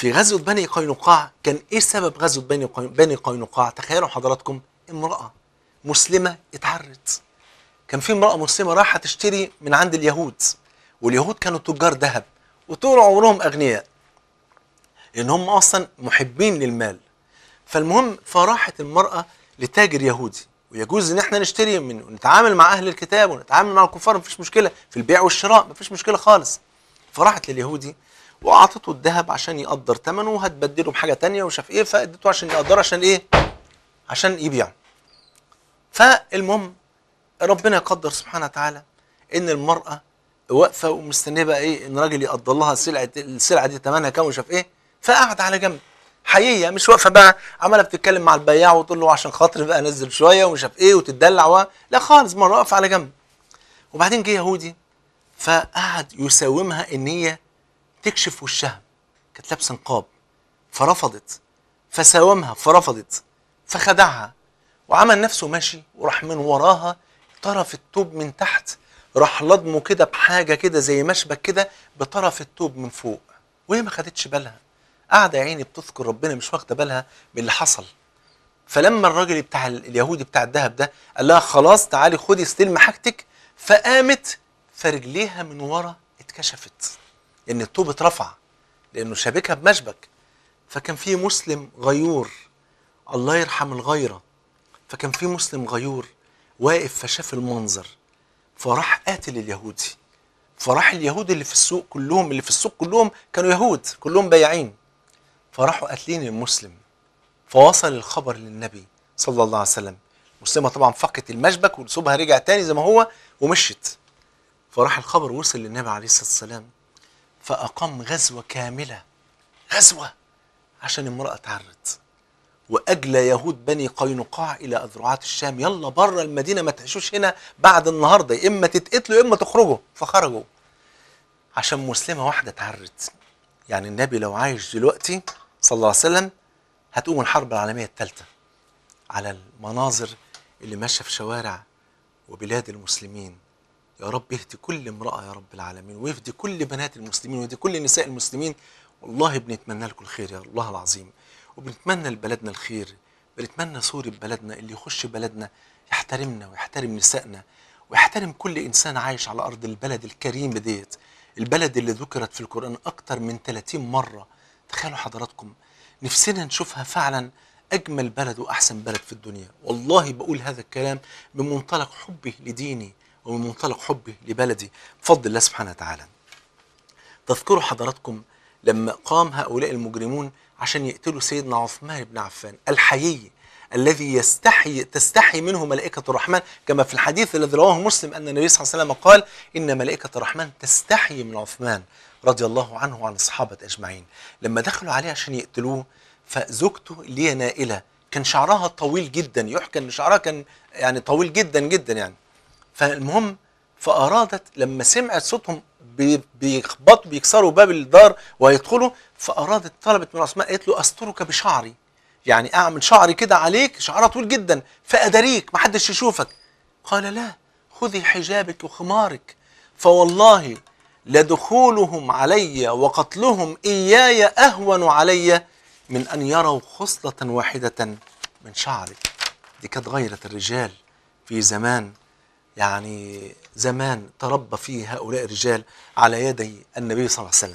في غزوة بني قينقاع كان إيه سبب غزوة بني بني قينقاع؟ تخيلوا حضراتكم امرأة مسلمة اتعرت. كان في امرأة مسلمة رايحة تشتري من عند اليهود واليهود كانوا تجار ذهب وطول عمرهم أغنياء لأن هم أصلا محبين للمال. فالمهم فراحت المرأة لتاجر يهودي ويجوز إن إحنا نشتري من ونتعامل مع أهل الكتاب ونتعامل مع الكفار مفيش مشكلة. في البيع والشراء مفيش مشكلة خالص. فراحت لليهودي واعطته الذهب عشان يقدر ثمنه وهتبدله بحاجة تانية وشاف إيه فادته عشان يقدره عشان إيه؟ عشان يبيع فالمهم ربنا يقدر سبحانه وتعالى إن المرأة واقفة ومستنية بقى إيه إن راجل يقدر لها السلعة السلعة دي ثمنها كام وشاف إيه فقعد على جنب. حقيقيه مش واقفة بقى عمالة بتتكلم مع البياع وتقول له عشان خاطري بقى نزل شوية ومش عارف إيه وتدلع و... لا خالص مرة واقفة على جنب. وبعدين جه يهودي فقعد يساومها ان هي تكشف وشها. كانت لابسة نقاب. فرفضت. فساومها فرفضت. فخدعها. وعمل نفسه ماشي وراح من وراها طرف التوب من تحت. راح لضمه كده بحاجة كده زي مشبك كده بطرف التوب من فوق. وهي ما خدتش بالها. قاعدة يا عيني بتذكر ربنا مش واخدة بالها من اللي حصل. فلما الراجل بتاع ال- اليهودي بتاع الذهب ده قال لها خلاص تعالي خدي استلمي حاجتك فقامت فرجليها من ورا اتكشفت. إن الطوب اترفع لأنه شابكها بمشبك. فكان في مسلم غيور الله يرحم الغيرة. فكان في مسلم غيور واقف فشاف المنظر فراح قاتل اليهودي. فراح اليهود اللي في السوق كلهم اللي في السوق كلهم كانوا يهود كلهم بياعين فراحوا قاتلين المسلم. فوصل الخبر للنبي صلى الله عليه وسلم. المسلمة طبعا فقت المشبك وسوبها رجع تاني زي ما هو ومشت فراح الخبر وصل للنبي عليه الصلاة والسلام. فأقام غزوة كاملة. غزوة! عشان امرأة اتعرت واجلى يهود بني قينقاع إلى أذرعات الشام. يلا بره المدينة ما تعيشوش هنا بعد النهارده. يا إما تتقتلوا يا إما تخرجوا. فخرجوا. عشان مسلمة واحدة اتعرت يعني النبي لو عايش دلوقتي صلى الله عليه وسلم هتقوم الحرب العالمية الثالثة. على المناظر اللي ماشية في شوارع وبلاد المسلمين. يا رب اهدي كل امرأة يا رب العالمين واهدي كل بنات المسلمين واهدي كل نساء المسلمين. والله بنتمنى لكم الخير يا الله العظيم وبنتمنى لبلدنا الخير بنتمنى سوري ببلدنا اللي يخش بلدنا يحترمنا ويحترم نسائنا ويحترم كل إنسان عايش على أرض البلد الكريم ديت. البلد اللي ذكرت في القرآن أكتر من 30 مرة. تخيلوا حضراتكم نفسنا نشوفها فعلا أجمل بلد وأحسن بلد في الدنيا. والله بقول هذا الكلام من منطلق حبي لديني. ومن منطلق حبي لبلدي بفضل الله سبحانه وتعالى. تذكروا حضراتكم لما قام هؤلاء المجرمون عشان يقتلوا سيدنا عثمان بن عفان الحيي الذي يستحي تستحي منه ملائكة الرحمن كما في الحديث الذي رواه مسلم أن النبي صلى الله عليه وسلم قال إن ملائكة الرحمن تستحي من عثمان رضي الله عنه وعن الصحابة أجمعين. لما دخلوا عليه عشان يقتلوه فزوجته هي نائلة كان شعرها طويل جدا يحكى إن شعرها كان يعني طويل جدا جدا يعني. فالمهم فأرادت لما سمعت صوتهم بي- بيخبطوا بيكسروا باب الدار ويدخلوا فأرادت طلبت من عثمان قالت له أسترك بشعري. يعني أعمل شعري كده عليك شعرها طويل جدا فأداريك محدش يشوفك. قال لا خذي حجابك وخمارك فوالله لدخولهم علي وقتلهم إياي أهون علي من أن يروا خصلة واحدة من شعرك. دي كانت غيرة الرجال في زمان يعني زمان تربى فيه هؤلاء الرجال على يدي النبي صلى الله عليه وسلم.